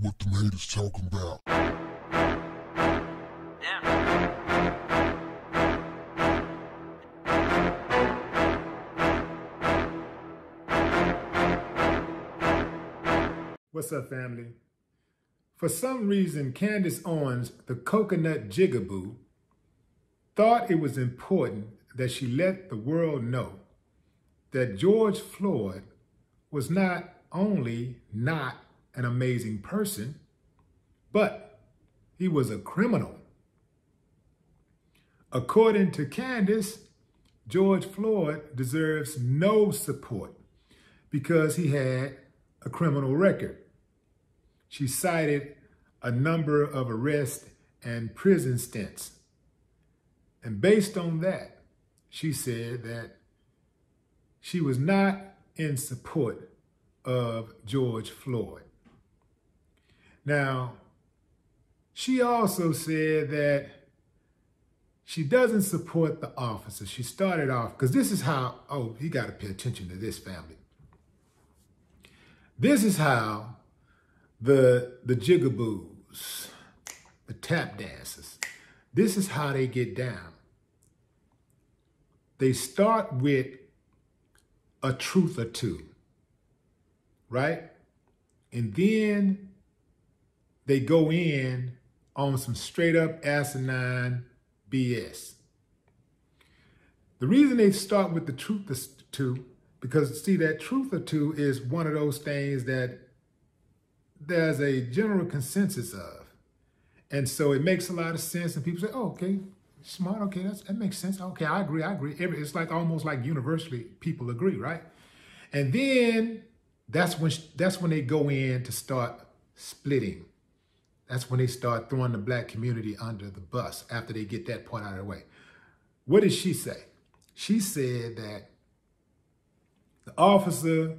what the haters talking about. What's up, family? For some reason, Candace Owens, the coconut jigaboo, thought it was important that she let the world know that George Floyd was not only not an amazing person, but he was a criminal. According to Candace, George Floyd deserves no support because he had a criminal record. She cited a number of arrests and prison stints. And based on that, she said that she was not in support of George Floyd. Now, she also said that she doesn't support the officer. She started off, because this is how, oh, you got to pay attention to this family. This is how the, the jigaboos, the tap dancers, this is how they get down. They start with a truth or two, right? And then they go in on some straight up asinine BS. The reason they start with the truth or two, because see, that truth or two is one of those things that there's a general consensus of. And so it makes a lot of sense, and people say, oh, okay, smart, okay, that's, that makes sense. Okay, I agree, I agree. Every, it's like almost like universally people agree, right? And then that's when that's when they go in to start splitting. That's when they start throwing the black community under the bus after they get that part out of the way. What did she say? She said that the officer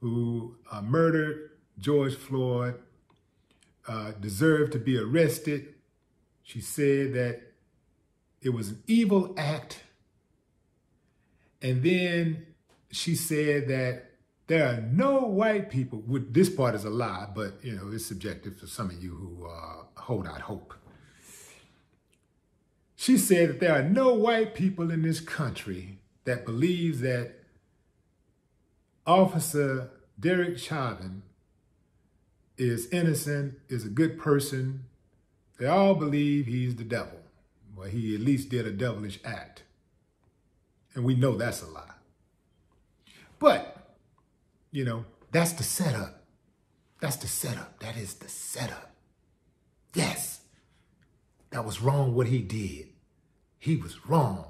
who uh, murdered George Floyd uh, deserved to be arrested. She said that it was an evil act. And then she said that there are no white people, this part is a lie, but you know, it's subjective for some of you who uh, hold out hope. She said that there are no white people in this country that believes that Officer Derek Chauvin is innocent, is a good person. They all believe he's the devil. Well, he at least did a devilish act. And we know that's a lie. But, you know, that's the setup. That's the setup. That is the setup. Yes, that was wrong what he did. He was wrong.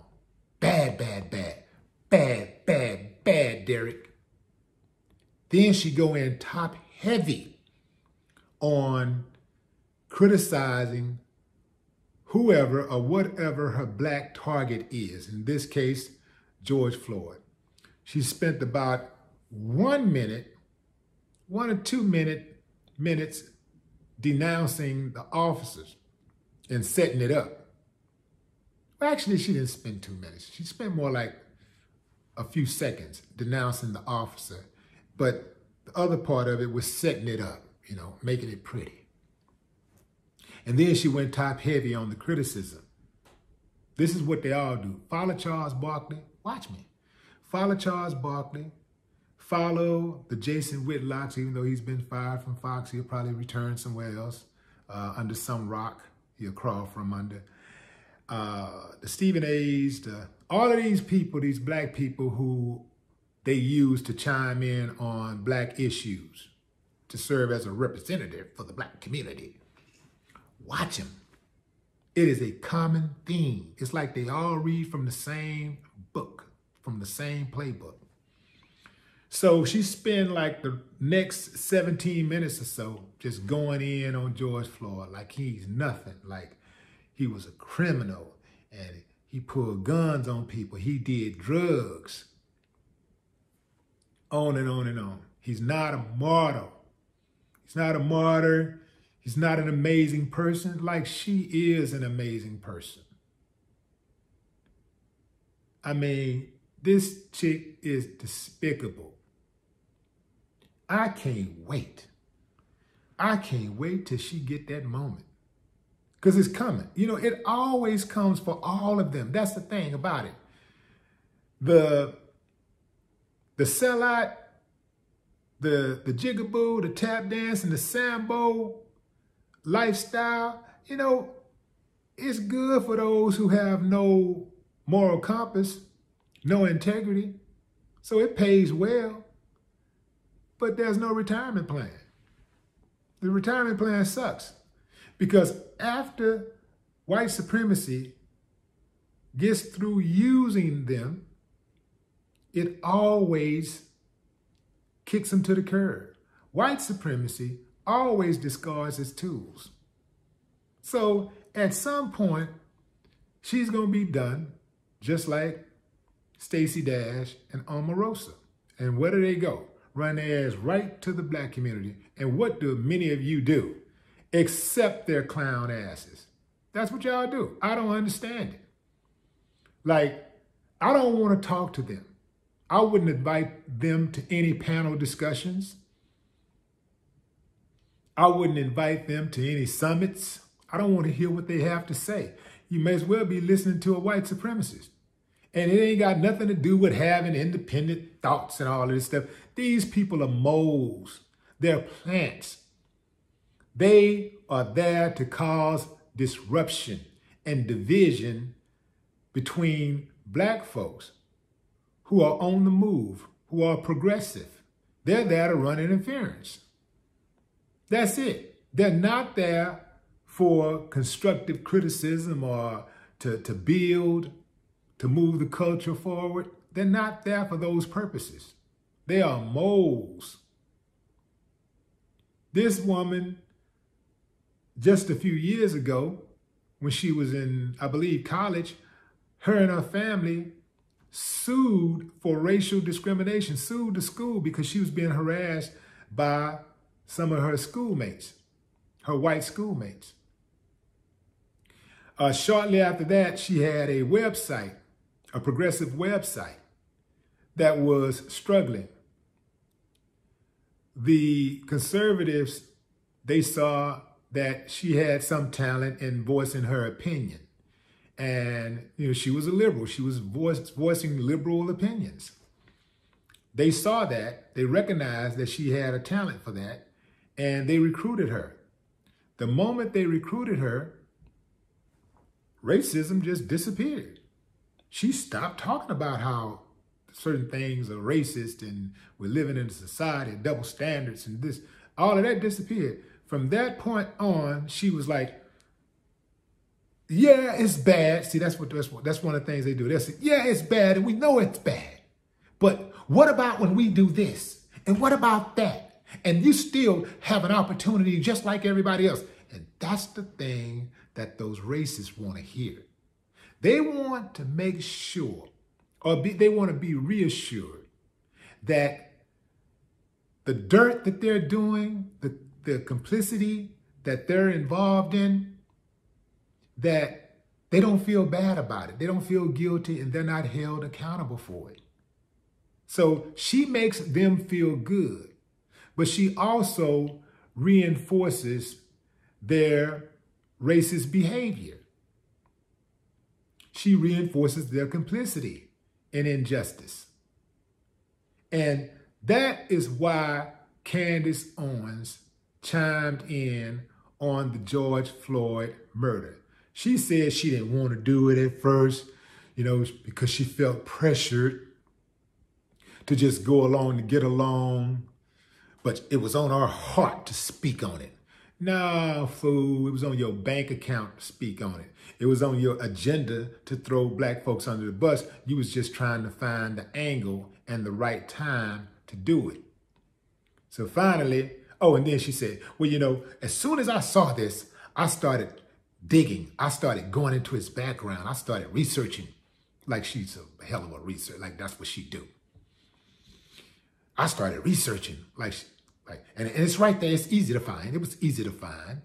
Bad, bad, bad. Bad, bad, bad, Derek. Then she go in top heavy on criticizing whoever or whatever her black target is. In this case, George Floyd. She spent about one minute, one or two minute minutes denouncing the officers and setting it up. Well, actually, she didn't spend two minutes. She spent more like a few seconds denouncing the officer but the other part of it was setting it up, you know, making it pretty. And then she went top heavy on the criticism. This is what they all do. Follow Charles Barkley. Watch me. Follow Charles Barkley. Follow the Jason Whitlock, even though he's been fired from Fox, he'll probably return somewhere else uh, under some rock. He'll crawl from under. Uh, the Stephen A's, the, all of these people, these black people who they use to chime in on black issues to serve as a representative for the black community. Watch them. It is a common theme. It's like they all read from the same book, from the same playbook. So she spent like the next 17 minutes or so just going in on George Floyd like he's nothing, like he was a criminal and he pulled guns on people. He did drugs on and on and on. He's not a martyr. He's not a martyr. He's not an amazing person like she is an amazing person. I mean, this chick is despicable. I can't wait I can't wait till she get that moment. Because it's coming. You know, it always comes for all of them. That's the thing about it. The the sellout, the the jigaboo, the tap dance, and the sambo lifestyle, you know, it's good for those who have no moral compass, no integrity. So it pays well, but there's no retirement plan. The retirement plan sucks because after white supremacy gets through using them, it always kicks them to the curb. White supremacy always discards its tools. So at some point, she's going to be done just like Stacey Dash and Omarosa. And where do they go? Run their ass right to the black community. And what do many of you do? Accept their clown asses. That's what y'all do. I don't understand it. Like, I don't want to talk to them. I wouldn't invite them to any panel discussions. I wouldn't invite them to any summits. I don't want to hear what they have to say. You may as well be listening to a white supremacist. And it ain't got nothing to do with having independent thoughts and all of this stuff. These people are moles. They're plants. They are there to cause disruption and division between black folks who are on the move, who are progressive. They're there to run interference. That's it. They're not there for constructive criticism or to, to build, to move the culture forward. They're not there for those purposes. They are moles. This woman, just a few years ago, when she was in, I believe, college, her and her family sued for racial discrimination, sued the school because she was being harassed by some of her schoolmates, her white schoolmates. Uh, shortly after that, she had a website, a progressive website that was struggling. The conservatives, they saw that she had some talent in voicing her opinion. And, you know, she was a liberal. She was voice, voicing liberal opinions. They saw that. They recognized that she had a talent for that and they recruited her. The moment they recruited her, racism just disappeared. She stopped talking about how certain things are racist and we're living in a society of double standards and this, all of that disappeared. From that point on, she was like, yeah, it's bad. See, that's what that's, that's one of the things they do. They say, yeah, it's bad, and we know it's bad. But what about when we do this? And what about that? and you still have an opportunity just like everybody else. And that's the thing that those racists want to hear. They want to make sure, or be, they want to be reassured that the dirt that they're doing, the, the complicity that they're involved in, that they don't feel bad about it. They don't feel guilty and they're not held accountable for it. So she makes them feel good but she also reinforces their racist behavior. She reinforces their complicity in injustice. And that is why Candace Owens chimed in on the George Floyd murder. She said she didn't want to do it at first, you know, because she felt pressured to just go along to get along but it was on our heart to speak on it. Nah, fool, it was on your bank account speak on it. It was on your agenda to throw black folks under the bus. You was just trying to find the angle and the right time to do it. So finally, oh, and then she said, well, you know, as soon as I saw this, I started digging. I started going into his background. I started researching like she's a hell of a researcher. Like that's what she do. I started researching like like, and, and it's right there. It's easy to find. It was easy to find.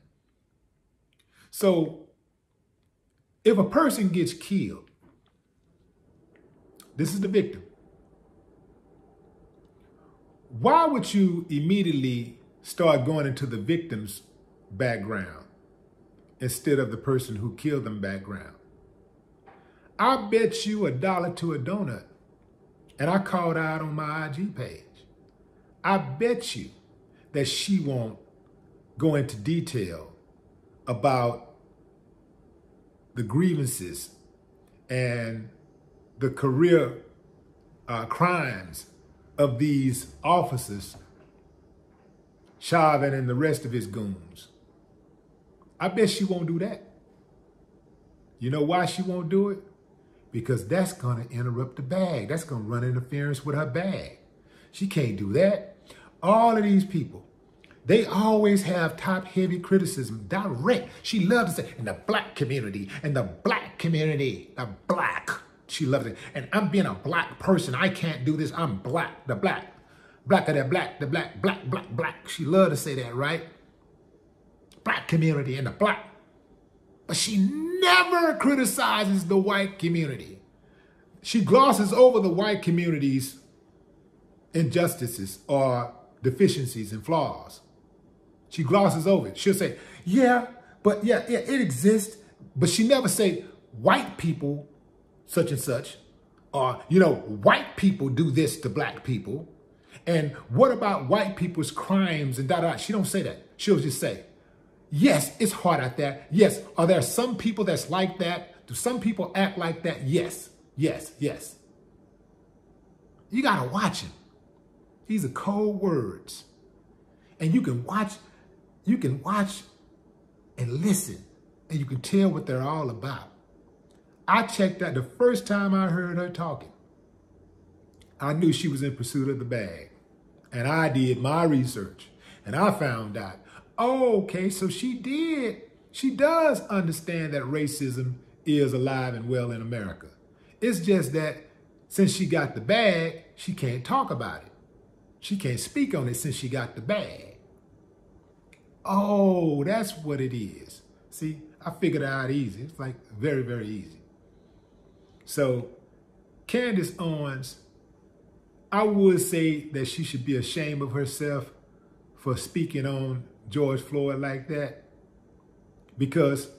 So if a person gets killed, this is the victim. Why would you immediately start going into the victim's background instead of the person who killed them background. I bet you a dollar to a donut, and I called out on my IG page. I bet you that she won't go into detail about the grievances and the career uh, crimes of these officers, Chauvin and the rest of his goons. I bet she won't do that. You know why she won't do it? Because that's going to interrupt the bag. That's going to run interference with her bag. She can't do that. All of these people, they always have top heavy criticism, direct. She loves say, in the black community, in the black community, the black. She loves it. And I'm being a black person. I can't do this. I'm black, the black. Black of that black, the black, black, black, black. She loves to say that, right? Black community and the black. But she never criticizes the white community. She glosses over the white community's injustices or deficiencies and flaws. She glosses over it. She'll say, yeah, but yeah, yeah, it exists. But she never say white people, such and such, or, you know, white people do this to black people. And what about white people's crimes and da da? She don't say that. She'll just say, yes, it's hard out there. Yes. Are there some people that's like that? Do some people act like that? Yes, yes, yes. You got to watch him. These are cold words. And you can watch, you can watch and listen, and you can tell what they're all about. I checked out the first time I heard her talking. I knew she was in pursuit of the bag. And I did my research. And I found out, oh, okay, so she did. She does understand that racism is alive and well in America. It's just that since she got the bag, she can't talk about it. She can't speak on it since she got the bag. Oh, that's what it is. See, I figured it out easy. It's like very, very easy. So, Candace Owens, I would say that she should be ashamed of herself for speaking on George Floyd like that because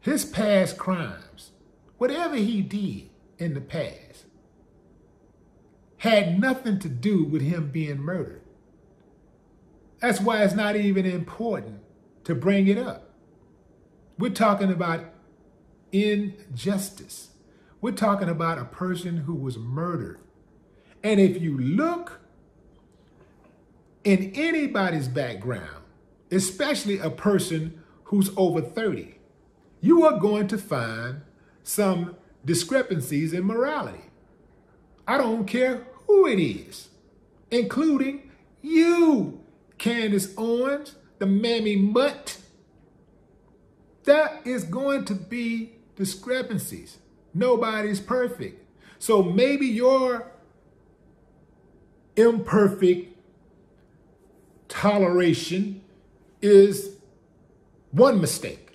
his past crimes, whatever he did in the past, had nothing to do with him being murdered. That's why it's not even important to bring it up. We're talking about injustice. We're talking about a person who was murdered. And if you look in anybody's background, especially a person who's over 30, you are going to find some discrepancies in morality. I don't care who it is, including you, Candace Owens, the mammy mutt. That is going to be discrepancies. Nobody's perfect. So maybe your imperfect toleration is one mistake.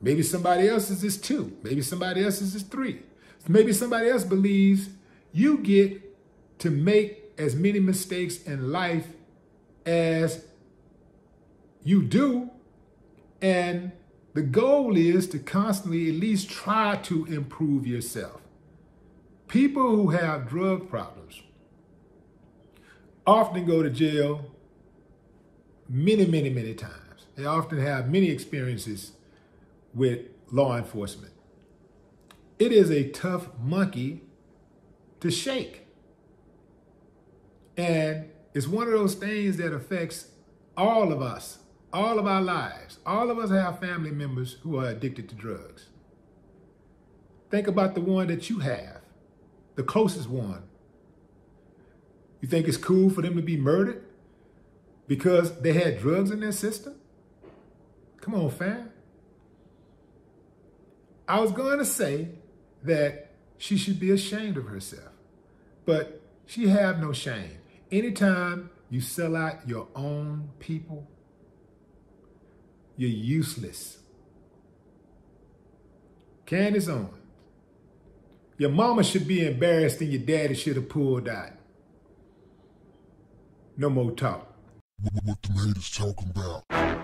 Maybe somebody else's is two. Maybe somebody else's is three. Maybe somebody else believes you get to make as many mistakes in life as you do. And the goal is to constantly at least try to improve yourself. People who have drug problems often go to jail many, many, many times. They often have many experiences with law enforcement. It is a tough monkey to shake. And it's one of those things that affects all of us, all of our lives. All of us have family members who are addicted to drugs. Think about the one that you have, the closest one. You think it's cool for them to be murdered because they had drugs in their system? Come on, fam. I was going to say that she should be ashamed of herself. But she have no shame. Anytime you sell out your own people, you're useless. Candace Owens. your mama should be embarrassed and your daddy should have pulled out. No more talk. What, what them haters talking about?